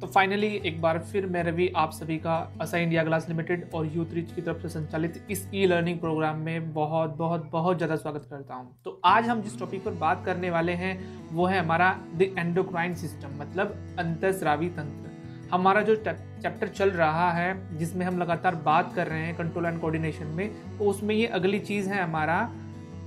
तो फाइनली एक बार फिर मैं रवि, आप सभी का असा इंडिया ग्लास लिमिटेड और यूथ रिच की तरफ़ से संचालित इस ई लर्निंग प्रोग्राम में बहुत बहुत बहुत ज़्यादा स्वागत करता हूँ। तो आज हम जिस टॉपिक पर बात करने वाले हैं, वो है हमारा द एंडोक्राइन सिस्टम मतलब अंतस्रावी तंत्र। हमारा जो चैप्टर चल रहा है, जिसमें हम लगातार बात कर रहे हैं कंट्रोल एंड कोऑर्डिनेशन में तो उसमें ये अगली चीज़ है हमारा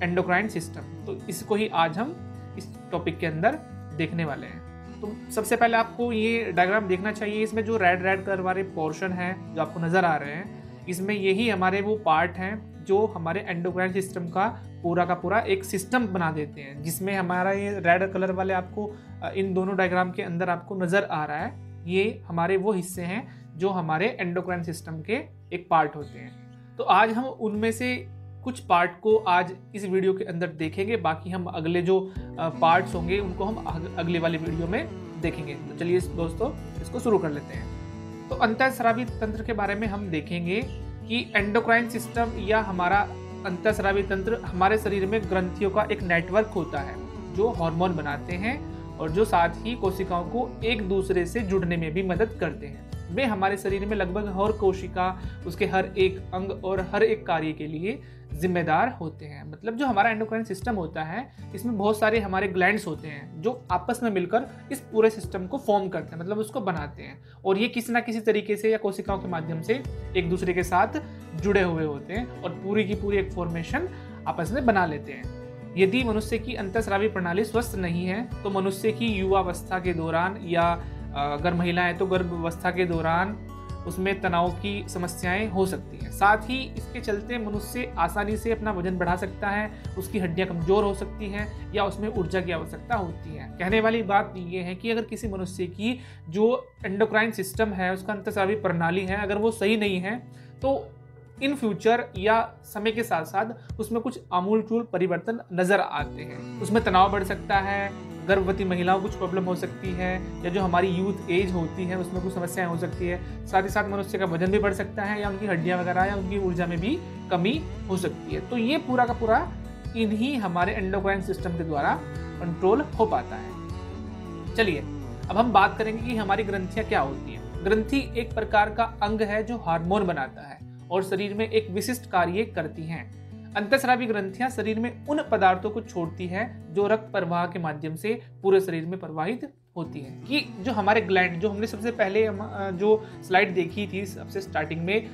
एंडोक्राइन सिस्टम तो इसको ही आज हम इस टॉपिक के अंदर देखने वाले हैं। तो सबसे पहले आपको ये डायग्राम देखना चाहिए। इसमें जो रेड रेड कलर वाले पोर्शन है, जो आपको नज़र आ रहे हैं, इसमें यही हमारे वो पार्ट हैं, जो हमारे एंडोक्राइन सिस्टम का पूरा का पूरा एक सिस्टम बना देते हैं, जिसमें हमारा ये रेड कलर वाले आपको इन दोनों डायग्राम के अंदर आपको नज़र आ रहा है। ये हमारे वो हिस्से हैं, जो हमारे एंडोक्राइन सिस्टम के एक पार्ट होते हैं। तो आज हम उनमें से कुछ पार्ट को आज इस वीडियो के अंदर देखेंगे। बाकी हम अगले जो पार्ट्स होंगे, उनको हम अगले वाले वीडियो में देखेंगे। तो चलिए दोस्तों, इसको शुरू कर लेते हैं। तो अंतःस्रावी तंत्र के बारे में हम देखेंगे कि एंडोक्राइन सिस्टम या हमारा अंतःस्रावी तंत्र हमारे शरीर में ग्रंथियों का एक नेटवर्क होता है, जो हार्मोन बनाते हैं और जो साथ ही कोशिकाओं को एक दूसरे से जुड़ने में भी मदद करते हैं। वे हमारे शरीर में लगभग हर कोशिका, उसके हर एक अंग और हर एक कार्य के लिए जिम्मेदार होते हैं। मतलब जो हमारा एंडोक्राइन सिस्टम होता है, इसमें बहुत सारे हमारे ग्लैंड्स होते हैं, जो आपस में मिलकर इस पूरे सिस्टम को फॉर्म करते हैं मतलब उसको बनाते हैं। और ये किसी ना किसी तरीके से या कोशिकाओं के माध्यम से एक दूसरे के साथ जुड़े हुए होते हैं और पूरी की पूरी एक फॉर्मेशन आपस में बना लेते हैं। यदि मनुष्य की अंतस्रावी प्रणाली स्वस्थ नहीं है तो मनुष्य की युवावस्था के दौरान या अगर महिला है तो गर्भावस्था के दौरान उसमें तनाव की समस्याएँ हो सकती हैं। साथ ही इसके चलते मनुष्य आसानी से अपना वज़न बढ़ा सकता है, उसकी हड्डियाँ कमज़ोर हो सकती हैं या उसमें ऊर्जा की आवश्यकता होती है। कहने वाली बात ये है कि अगर किसी मनुष्य की जो एंडोक्राइन सिस्टम है, उसका अंतस्रावी प्रणाली है, अगर वो सही नहीं है तो इन फ्यूचर या समय के साथ साथ उसमें कुछ आमूल परिवर्तन नज़र आते हैं। उसमें तनाव बढ़ सकता है गर्भवती महिलाओं कुछ प्रॉब्लम हो सकती है, या जो हमारी यूथ एज होती है, उसमें कुछ समस्याएँ हो सकती है। साथ ही साथ मनुष्य का वज़न भी बढ़ सकता है, या उनकी हड्डियाँ वगैरह, या उनकी ऊर्जा में भी कमी हो सकती है। तो ये पूरा का पूरा इन्हीं हमारे एंडोक्राइन सिस्टम के द्वारा कंट्रोल हो पाता है। चलिए, अब हम बात करेंगे कि हमारी ग्रंथियाँ क्या होती हैं। ग्रंथि एक प्रकार का अंग है जो हार्मोन बनाता है, और शरीर में एक विशिष्ट कार्य करती हैं। अंतस्रावी ग्रंथियाँ शरीर में उन पदार्थों को छोड़ती है जो रक्त प्रवाह के माध्यम से पूरे शरीर में प्रवाहित होती है। कि जो हमारे ग्लैंड जो हमने सबसे पहले जो स्लाइड देखी थी सबसे स्टार्टिंग में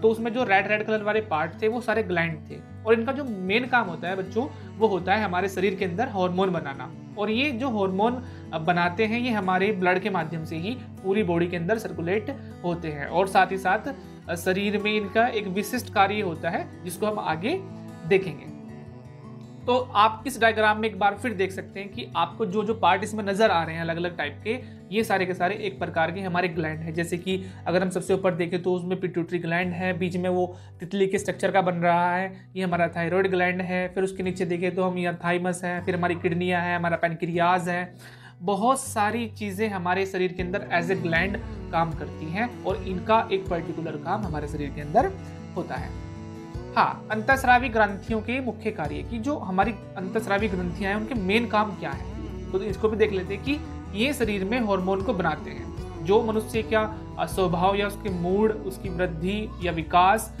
तो उसमें जो रेड रेड कलर वाले पार्ट थे वो सारे ग्लैंड थे। और इनका जो मेन काम होता है बच्चों, वो होता है हमारे शरीर के अंदर हार्मोन बनाना। और ये जो हार्मोन बनाते हैं, ये हमारे ब्लड के माध्यम से ही पूरी बॉडी के अंदर सर्कुलेट होते हैं। और साथ ही साथ शरीर में इनका एक विशिष्ट कार्य होता है, जिसको हम आगे देखेंगे। तो आप इस डायग्राम में एक बार फिर देख सकते हैं कि आपको जो जो पार्ट इसमें नज़र आ रहे हैं अलग अलग टाइप के, ये सारे के सारे एक प्रकार के हमारे ग्लैंड है। जैसे कि अगर हम सबसे ऊपर देखें तो उसमें पिट्यूटरी ग्लैंड है, बीच में वो तितली के स्ट्रक्चर का बन रहा है, ये हमारा थायराइड ग्लैंड है, फिर उसके नीचे देखें तो हम यहाँ थाइमस है, फिर हमारी किडनियाँ हैं, हमारा पेनक्रियाज है। बहुत सारी चीज़ें हमारे शरीर के अंदर एज ए ग्लैंड काम करती हैं और इनका एक पर्टिकुलर काम हमारे शरीर के अंदर होता है। हाँ अंतस्रावी ग्रंथियों के मुख्य कार्य की जो हमारी अंतस्रावी ग्रंथियाँ हैं, उनके मेन काम क्या है? तो इसको भी देख लेते हैं कि ये शरीर में हार्मोन को बनाते हैं। जो मनुष्य का स्वभाव या उसके मूड, उसकी वृद्धि या विकास,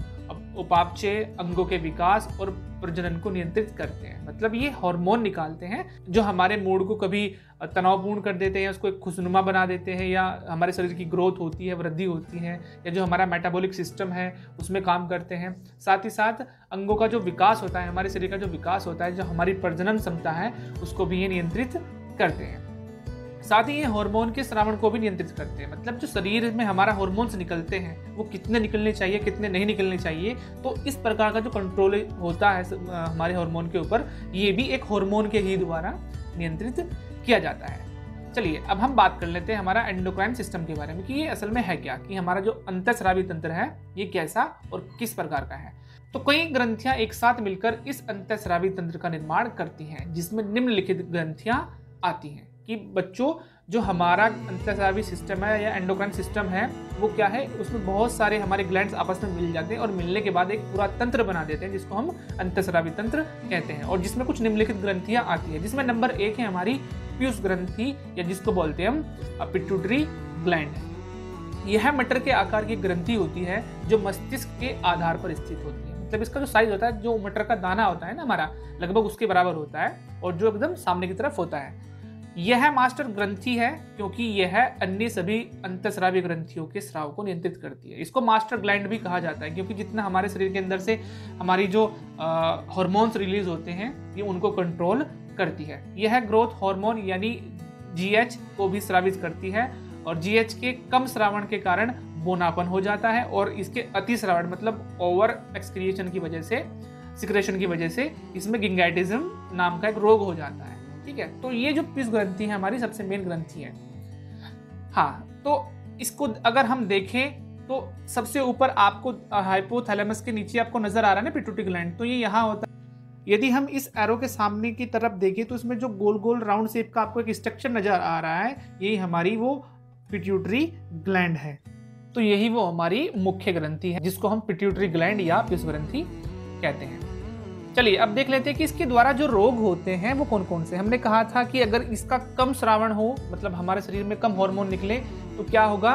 उपापचय, अंगों के विकास और प्रजनन को नियंत्रित करते हैं। मतलब ये हार्मोन निकालते हैं, जो हमारे मूड को कभी तनावपूर्ण कर देते हैं, उसको एक खुशनुमा बना देते हैं, या हमारे शरीर की ग्रोथ होती है, वृद्धि होती है, या जो हमारा मेटाबॉलिक सिस्टम है, उसमें काम करते हैं। साथ ही साथ, अंगों का जो विकास होता है, हमारे शरीर का जो विकास होता है, जो हमारी प्रजनन क्षमता है, उसको भी ये नियंत्रित करते हैं। साथ ही ये हार्मोन के श्रावण को भी नियंत्रित करते हैं। मतलब जो शरीर में हमारा हार्मोन्स निकलते हैं, वो कितने निकलने चाहिए, कितने नहीं निकलने चाहिए तो इस प्रकार का जो कंट्रोल होता है हमारे हार्मोन के ऊपर, ये भी एक हार्मोन के ही द्वारा नियंत्रित किया जाता है। चलिए, अब हम बात कर लेते हैं हमारा एंडोक्राइन सिस्टम के बारे में कि ये असल में है क्या, कि हमारा जो अंतस्रावी तंत्र है, ये कैसा और किस प्रकार का है। तो कई ग्रंथियाँ एक साथ मिलकर इस अंतस्रावी तंत्र का निर्माण करती हैं, जिसमें निम्नलिखित ग्रंथियाँ आती हैं। कि बच्चों, जो हमारा अंतस्रावी सिस्टम है या एंडोक्राइन सिस्टम है, वो क्या है? उसमें बहुत सारे हमारे ग्लैंड्स आपस में मिल जाते हैं और मिलने के बाद एक पूरा तंत्र बना देते हैं, जिसको हम अंतस्रावी तंत्र कहते हैं। और जिसमें कुछ निम्नलिखित ग्रंथियाँ आती है, जिसमें नंबर एक है हमारी पीयूष ग्रंथि, या जिसको बोलते हैं हम पिट्यूटरी ग्लैंड यह मटर के आकार की ग्रंथि होती है, जो मस्तिष्क के आधार पर स्थित होती है। मतलब इसका जो साइज़ होता है, जो मटर का दाना होता है ना हमारा, लगभग उसके बराबर होता है और जो एकदम सामने की तरफ़ होता है। यह मास्टर ग्रंथि है, क्योंकि यह अन्य सभी अंतस्रावी ग्रंथियों के स्राव को नियंत्रित करती है। इसको मास्टर ग्लैंड भी कहा जाता है, क्योंकि जितना हमारे शरीर के अंदर से हमारी जो हॉर्मोन्स रिलीज़ होते हैं, ये उनको कंट्रोल करती है। यह ग्रोथ हार्मोन यानी जीएच को भी स्रावित करती है, और जीएच के कम श्रावण के कारण बोनापन हो जाता है, और इसके अति श्रावण मतलब ओवर एक्सक्रिएशन की वजह से सिक्रेशन की वजह से इसमें गिंगैटिज्म नाम का एक रोग हो जाता है। ठीक है? तो ये जो पिस ग्रंथि है, हमारी सबसे मेन ग्रंथि है। हाँ तो इसको अगर हम देखें तो सबसे ऊपर आपको हाइपोथैलेमस के नीचे आपको नज़र आ रहा है ना पिट्यूटरी ग्लैंड तो ये यहाँ होता है। यदि हम इस एरो के सामने की तरफ़ देखें तो इसमें जो गोल गोल राउंड शेप का आपको एक स्ट्रक्चर नज़र आ रहा है, यही हमारी वो पिट्यूटरी ग्लैंड है। तो यही वो हमारी मुख्य ग्रंथि है, जिसको हम पिट्यूटरी ग्लैंड या पिस ग्रंथि कहते हैं। चलिए, अब देख लेते हैं कि इसके द्वारा जो रोग होते हैं, वो कौन कौन से हमने कहा था कि अगर इसका कम श्रावण हो मतलब हमारे शरीर में कम हार्मोन निकले तो क्या होगा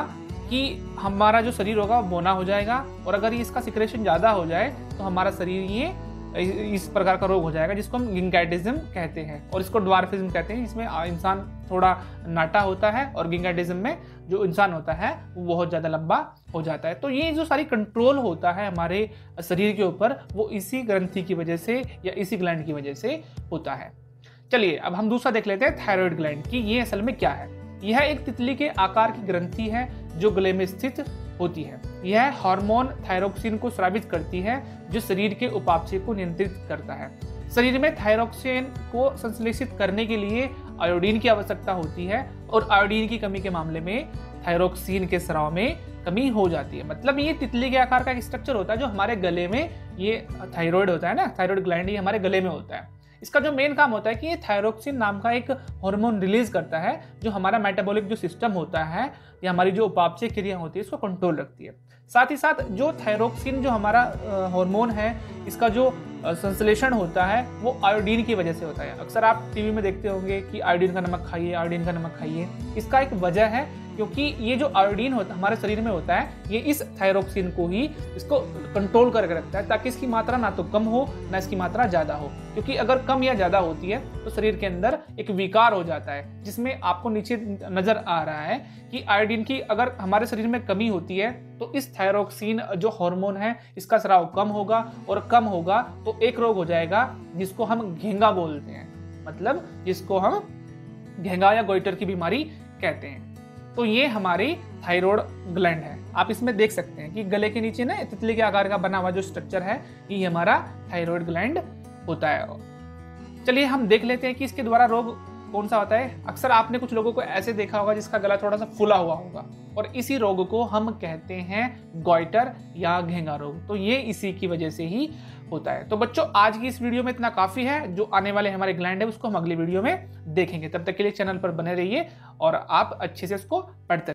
कि हमारा जो शरीर होगा, वो बोना हो जाएगा, और अगर इसका सिक्रेशन ज़्यादा हो जाए तो हमारा शरीर ये इस प्रकार का रोग हो जाएगा, जिसको हम गिंगैटिज्म कहते हैं। और इसको ड्वार्फिज्म कहते हैं इसमें इंसान थोड़ा नाटा होता है और गिंगैटिज्म में जो इंसान होता है, वो बहुत ज़्यादा लंबा हो जाता है। तो ये जो सारी कंट्रोल होता है हमारे शरीर के ऊपर, वो इसी ग्रंथि की वजह से या इसी ग्लैंड की वजह से होता है। चलिए, अब हम दूसरा देख लेते हैं थायराइड ग्लैंड की, ये असल में क्या है? यह एक तितली के आकार की ग्रंथि है, जो गले में स्थित होती है। यह हार्मोन थायरोक्सिन को स्रावित करती है, जो शरीर के उपापचय को नियंत्रित करता है। शरीर में थायरोक्सिन को संश्लेषित करने के लिए आयोडीन की आवश्यकता होती है और आयोडीन की कमी के मामले में थायरोक्सिन के स्राव में कमी हो जाती है। मतलब ये तितली के आकार का एक स्ट्रक्चर होता है जो हमारे गले में ये थायराइड होता है ना? थायराइड ग्लैंड ये हमारे गले में होता है। इसका जो मेन काम होता है कि ये थायरोक्सिन नाम का एक हार्मोन रिलीज़ करता है, जो हमारा मेटाबॉलिक जो सिस्टम होता है, या हमारी जो उपापचय क्रिया होती है, इसको कंट्रोल रखती है। साथ ही साथ जो थायरोक्सिन जो हमारा हार्मोन है, इसका जो संश्लेषण होता है, वो आयोडीन की वजह से होता है। अक्सर आप टीवी में देखते होंगे कि आयोडीन का नमक खाइए आयोडीन का नमक खाइए। इसका एक वजह है क्योंकि ये जो आयोडीन होता, हमारे शरीर में होता है, ये इस थायरोक्सिन को ही इसको कंट्रोल करके रखता है, ताकि इसकी मात्रा ना तो कम हो, ना इसकी मात्रा ज़्यादा हो। क्योंकि अगर कम या ज़्यादा होती है तो शरीर के अंदर एक विकार हो जाता है, जिसमें आपको नीचे नज़र आ रहा है कि आयोडीन की अगर हमारे शरीर में कमी होती है तो इस थायरोक्सिन जो हार्मोन है, इसका स्राव कम होगा और कम होगा तो एक रोग हो जाएगा, जिसको हम घेंगा बोलते हैं। मतलब जिसको हम घेंगा या गोइटर की बीमारी कहते हैं। तो ये हमारी थायराइड ग्लैंड है। आप इसमें देख सकते हैं कि गले के नीचे ना तितली के आकार का बना हुआ जो स्ट्रक्चर है ये हमारा थायराइड ग्लैंड होता है। चलिए हम देख लेते हैं कि इसके द्वारा रोग कौन सा होता है। अक्सर आपने कुछ लोगों को ऐसे देखा होगा जिसका गला थोड़ा सा फुला हुआ होगा। और इसी रोग को हम कहते हैं गोइटर या घेंगा रोग। तो ये इसी की वजह से ही होता है। तो बच्चों, आज की इस वीडियो में इतना काफ़ी है। जो आने वाले हमारे ग्लैंड है, उसको हम अगली वीडियो में देखेंगे। तब तक के लिए चैनल पर बने रहिए और आप अच्छे से इसको पढ़ते